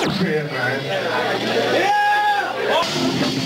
Yeah, man. idiots.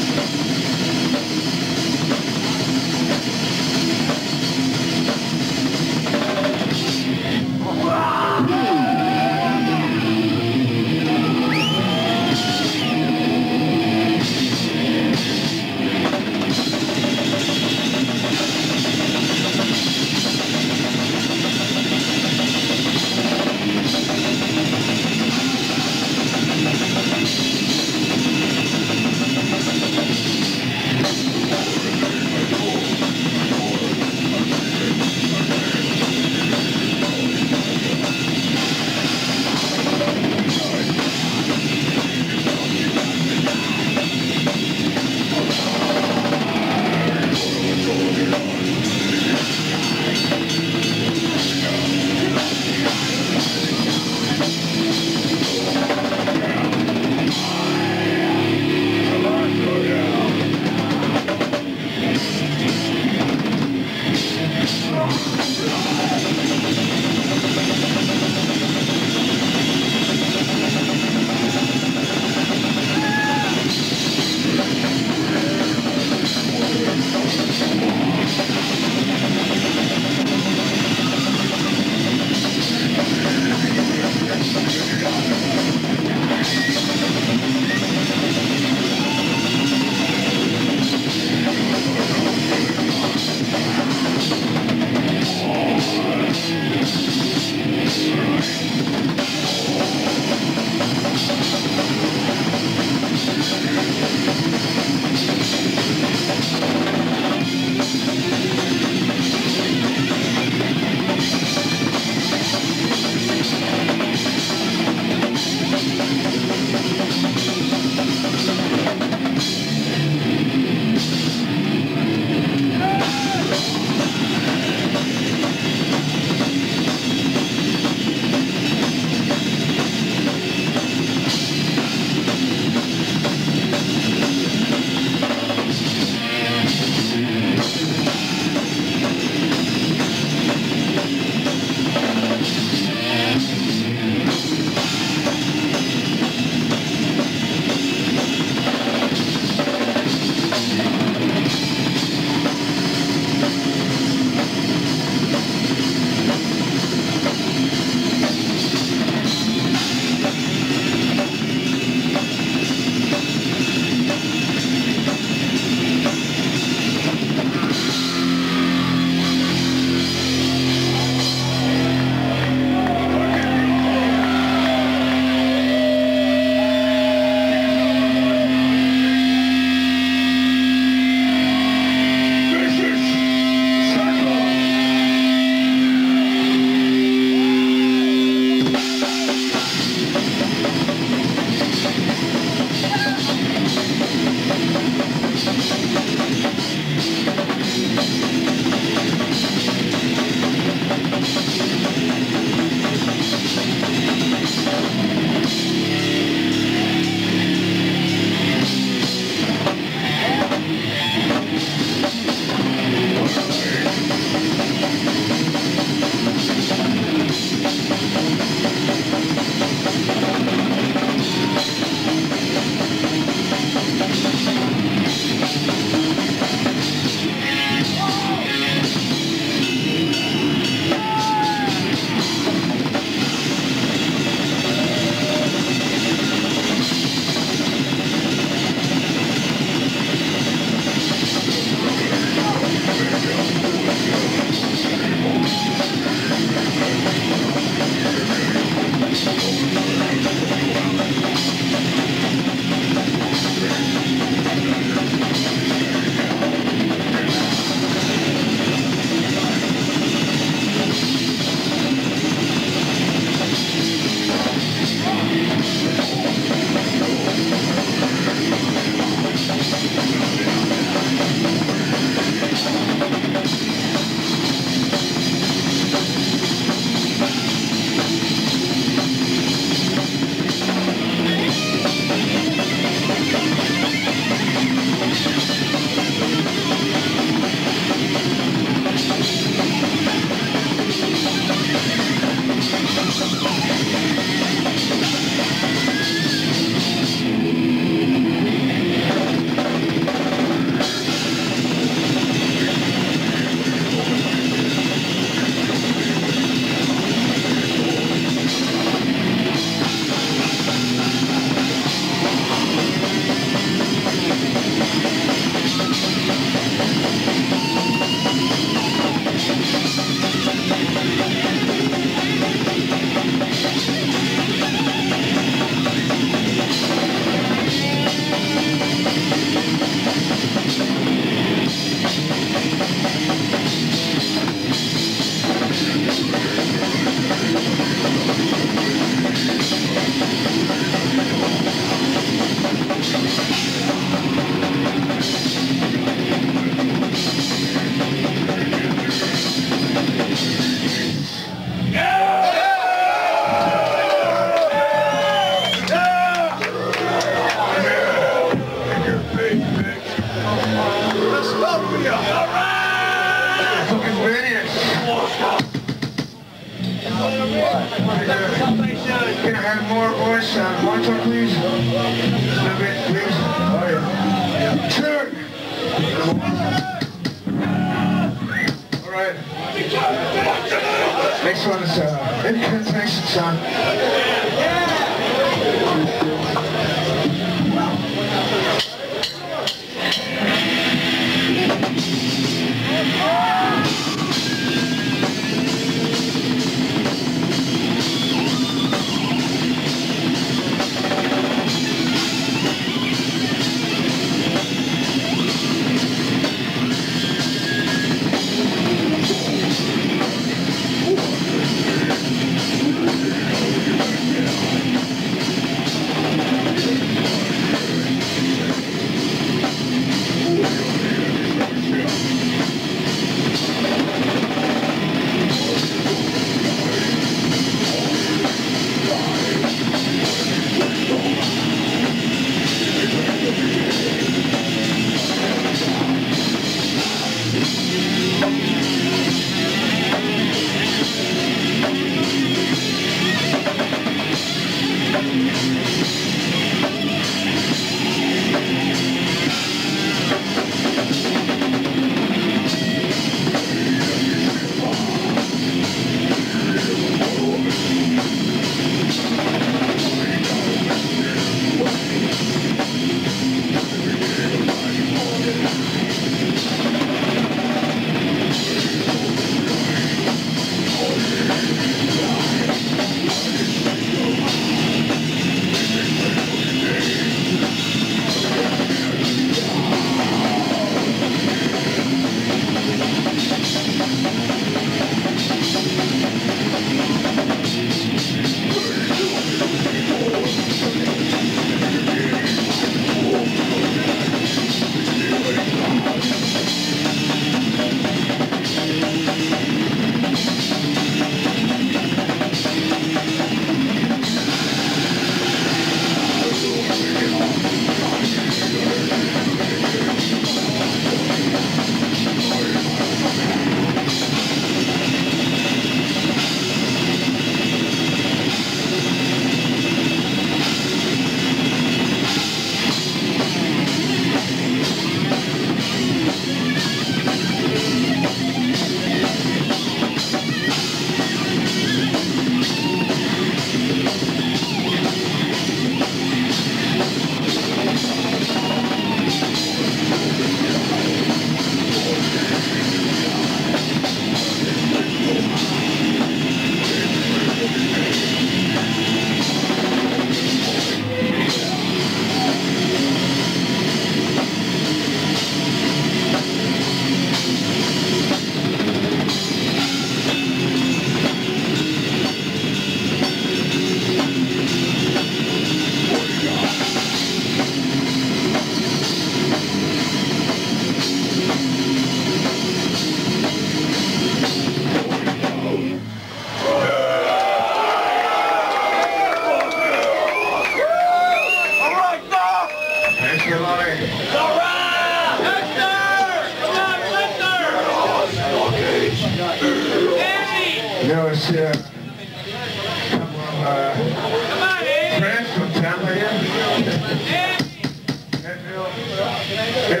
Hey.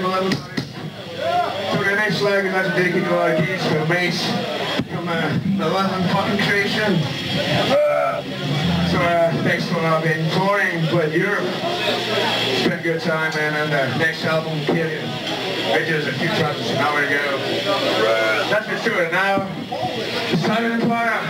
So the next leg is take you to our keys for Mace from uh, the London creation. So uh, thanks for uh, being touring with Europe. It's been a good time, man. And uh, next album, Killian. It is a few tracks, an hour ago. That's for sure. Now, Silent Empire. Yes!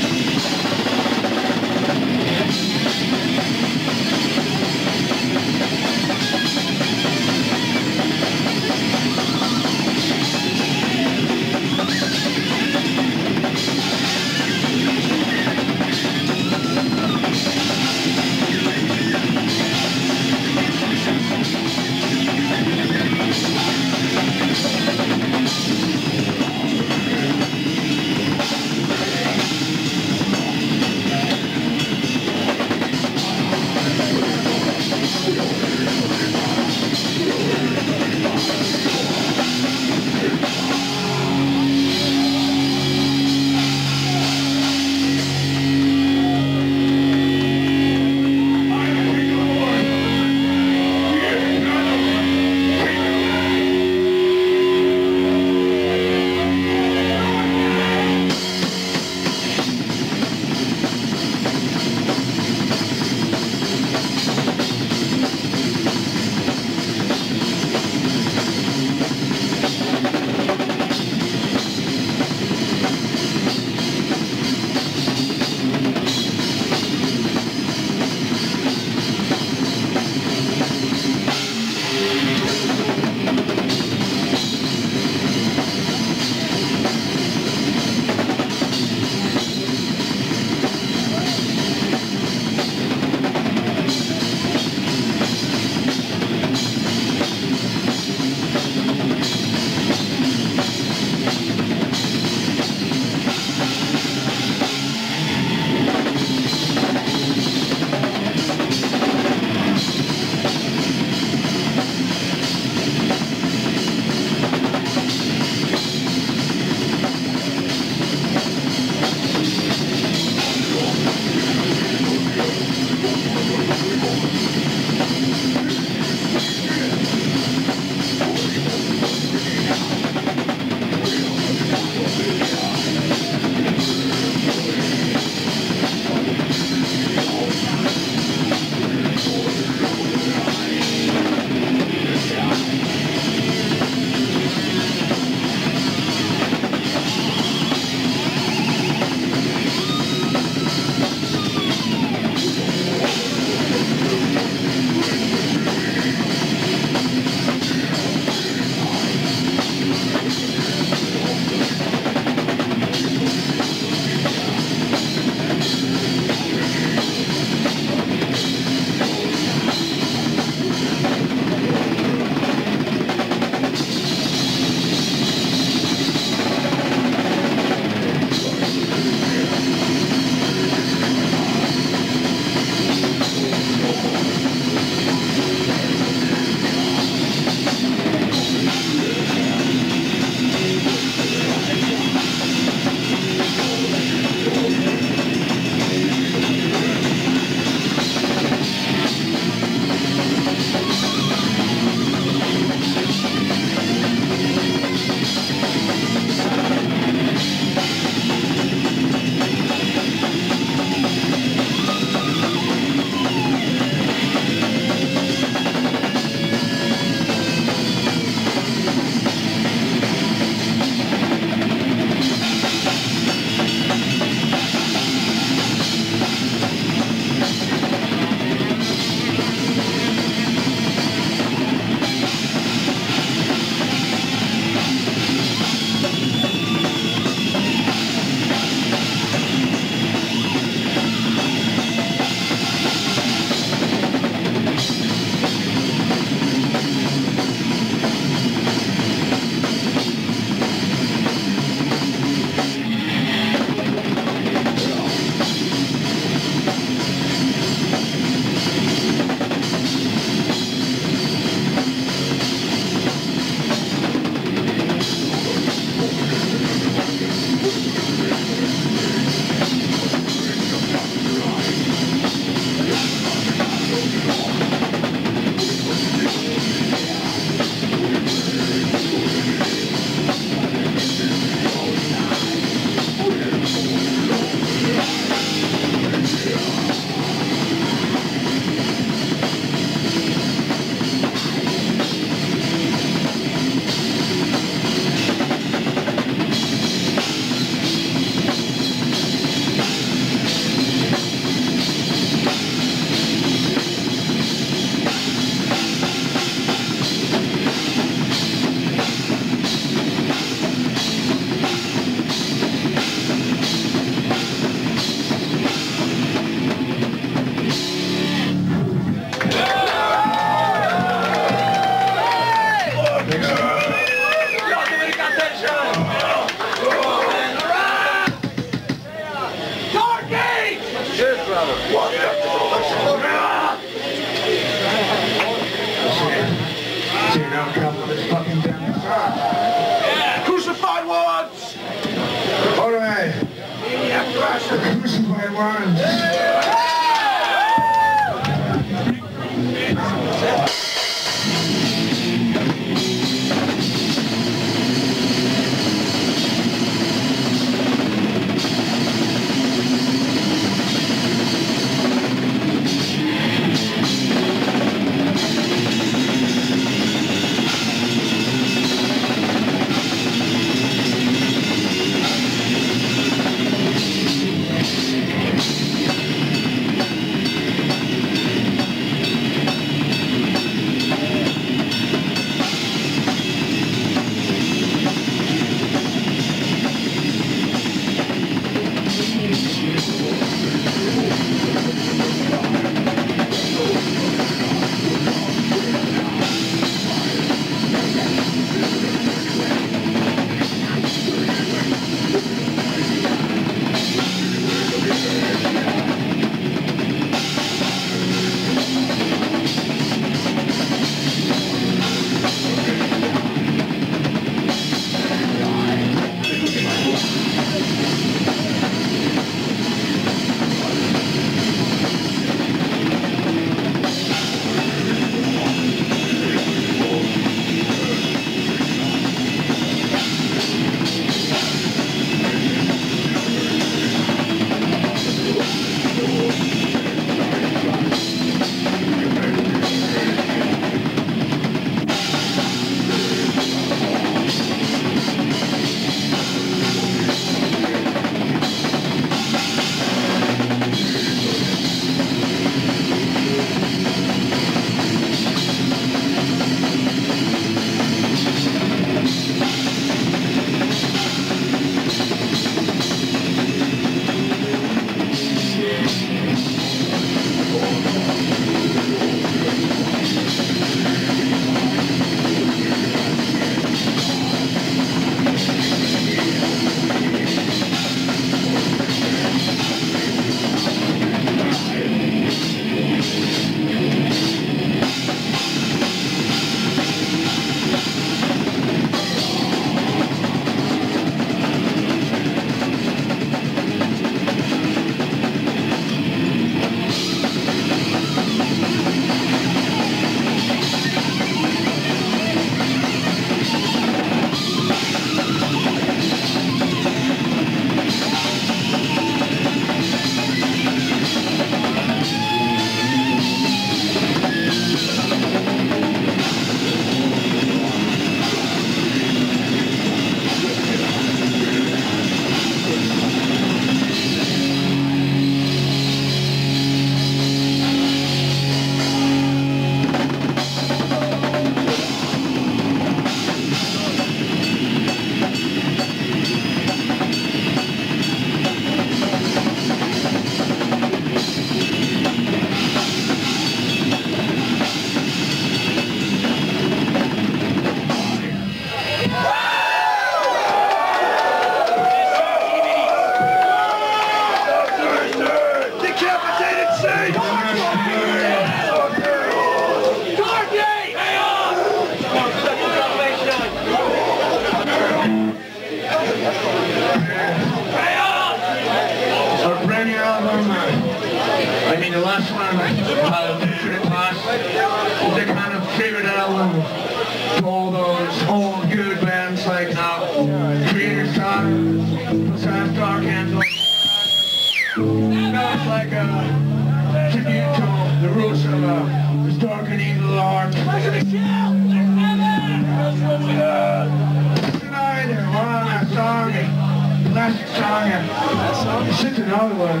song, and it's such an one.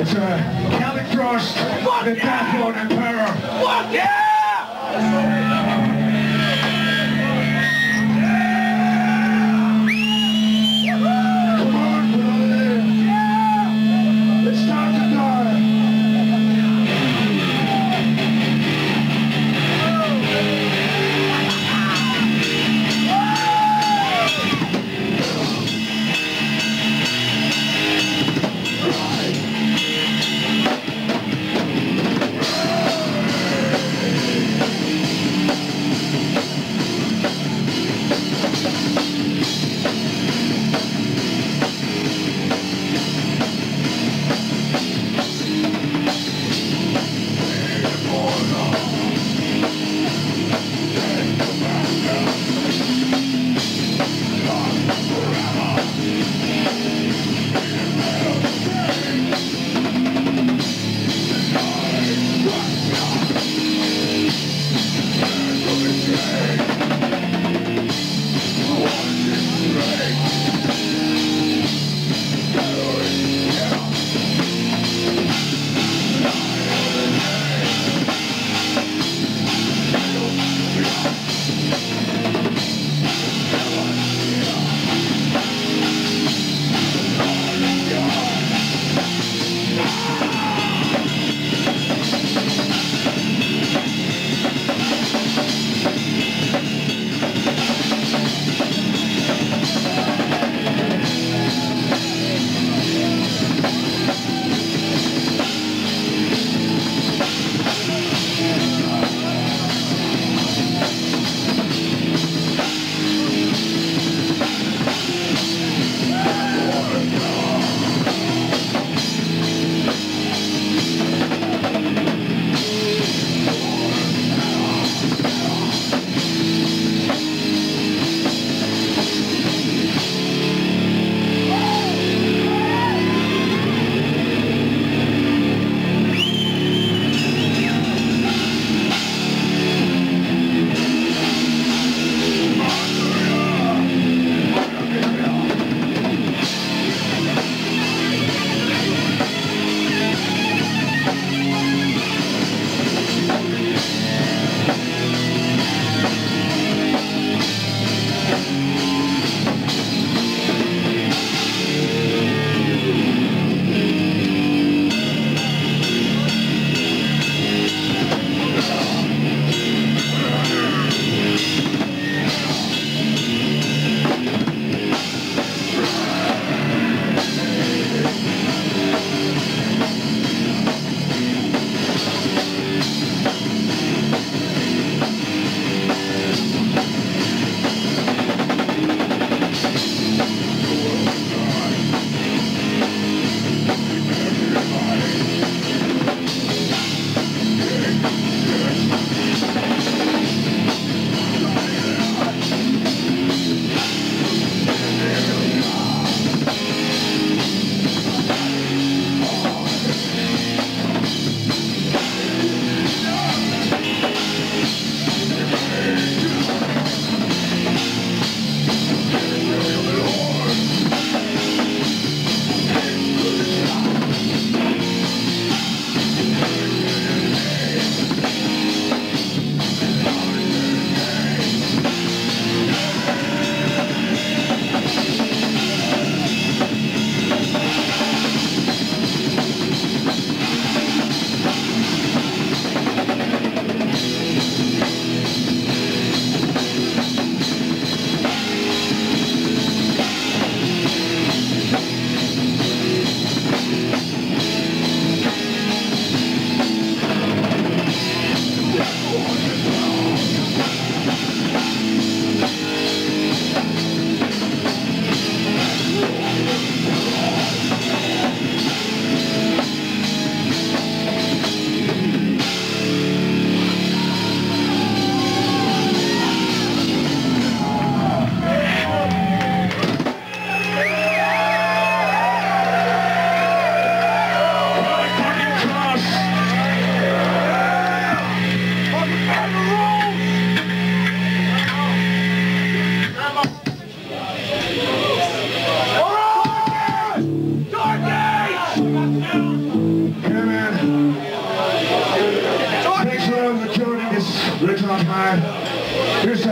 It's a Celtic Frost, the Dethroned Emperor. Fuck yeah!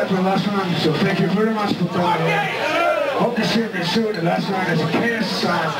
Here's that the last one, so thank you very much for coming. Hope to see you soon. The last one is a KS sign.